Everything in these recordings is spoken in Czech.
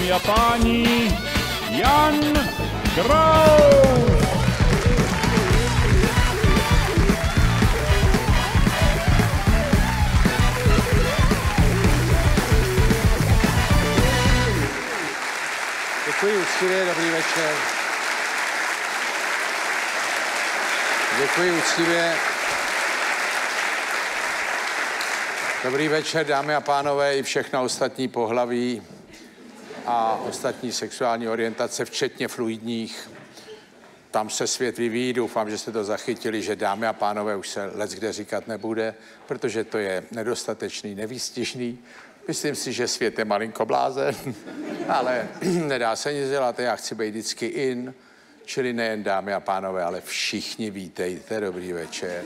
dámy a páni, Jan Kraus. Děkuji úctivě, dobrý večer. Děkuji úctivě. Dobrý večer, dámy a pánové, i všechna ostatní pohlaví a ostatní sexuální orientace, včetně fluidních. Tam se svět vyvíjí, doufám, že jste to zachytili, že dámy a pánové už se let kde říkat nebude, protože to je nedostatečný, nevýstižný. Myslím si, že svět je malinko blázen, ale nedá se nic dělat, já chci být vždycky in, čili nejen dámy a pánové, ale všichni vítejte, dobrý večer.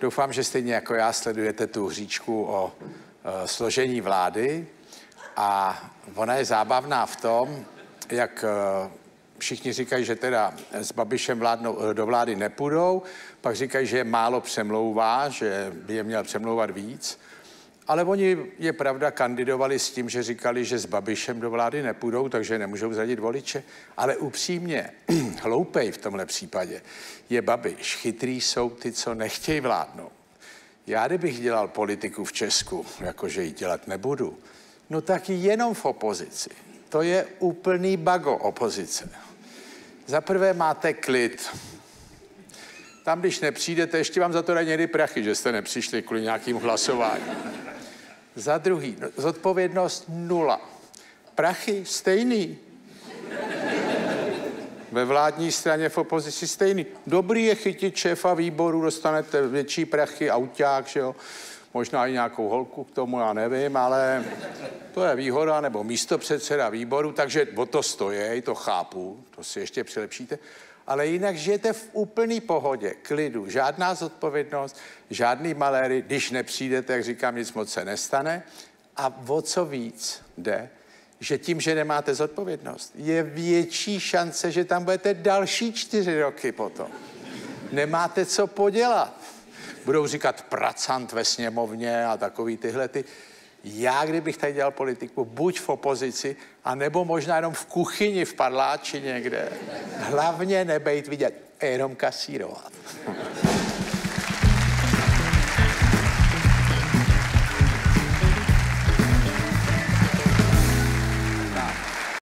Doufám, že stejně jako já sledujete tu hříčku o uh, složení vlády a ona je zábavná v tom, jak uh, všichni říkají, že teda s Babišem vládnou, do vlády nepůjdou, pak říkají, že je málo přemlouvá, že by je měl přemlouvat víc. Ale oni, je pravda, kandidovali s tím, že říkali, že s Babišem do vlády nepůjdou, takže nemůžou zradit voliče. Ale upřímně, hloupej v tomhle případě je Babiš. Chytrý jsou ty, co nechtějí vládnout. Já, kdybych dělal politiku v Česku, jakože ji dělat nebudu, no tak jenom v opozici. To je úplný bago opozice. Za prvé máte klid. Tam, když nepřijdete, ještě vám za to dají někdy prachy, že jste nepřišli kvůli nějakým hlasováním. Za druhý, no, zodpovědnost nula. Prachy stejný. Ve vládní straně v opozici stejný. Dobrý je chytit šéfa výboru, dostanete větší prachy, auták, že jo. Možná i nějakou holku k tomu, já nevím, ale to je výhoda, nebo místo předseda výboru, takže o to stojí, to chápu, to si ještě přilepšíte. Ale jinak žijete v úplný pohodě, klidu, žádná zodpovědnost, žádný maléry, když nepřijdete, jak říkám, nic moc se nestane. A o co víc jde, že tím, že nemáte zodpovědnost, je větší šance, že tam budete další čtyři roky potom. Nemáte co podělat. Budou říkat pracant ve sněmovně a takový tyhle ty. Já, kdybych tady dělal politiku, buď v opozici, a nebo možná jenom v kuchyni, v padláči někde. Hlavně nebejt vidět, jenom kasírovat.